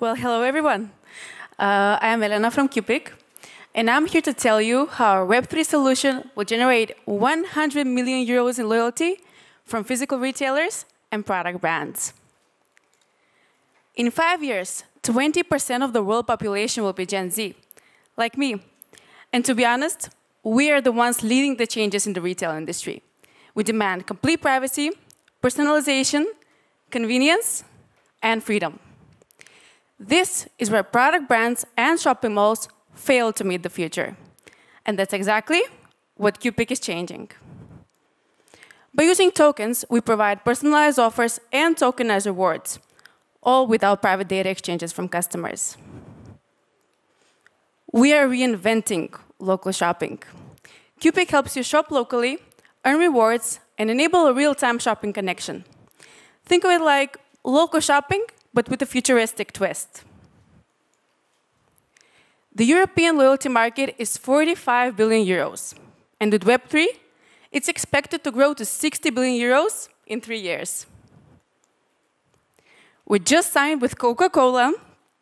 Well, hello everyone. Uh, I am Elena from Qpick, and I'm here to tell you how our Web3 solution will generate 100 million euros in loyalty from physical retailers and product brands. In five years, 20% of the world population will be Gen Z, like me. And to be honest, we are the ones leading the changes in the retail industry. We demand complete privacy, personalization, convenience, and freedom. This is where product brands and shopping malls fail to meet the future. And that's exactly what Qpick is changing. By using tokens, we provide personalized offers and tokenized rewards, all without private data exchanges from customers. We are reinventing local shopping. Qpick helps you shop locally, earn rewards, and enable a real-time shopping connection. Think of it like local shopping but with a futuristic twist. The European loyalty market is 45 billion euros, and with Web3, it's expected to grow to 60 billion euros in three years. We just signed with Coca-Cola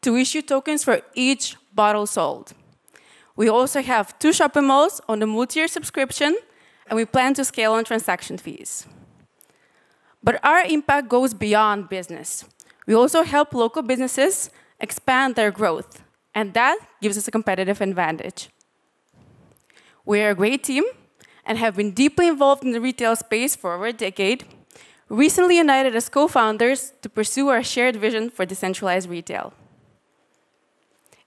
to issue tokens for each bottle sold. We also have two shopping malls on the multi-year subscription, and we plan to scale on transaction fees. But our impact goes beyond business. We also help local businesses expand their growth, and that gives us a competitive advantage. We are a great team and have been deeply involved in the retail space for over a decade, recently united as co-founders to pursue our shared vision for decentralized retail.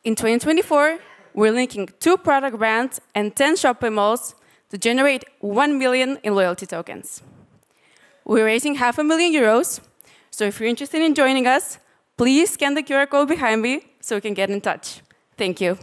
In 2024, we're linking two product brands and 10 shopping malls to generate 1 million in loyalty tokens. We're raising half a million euros so if you're interested in joining us, please scan the QR code behind me so we can get in touch. Thank you.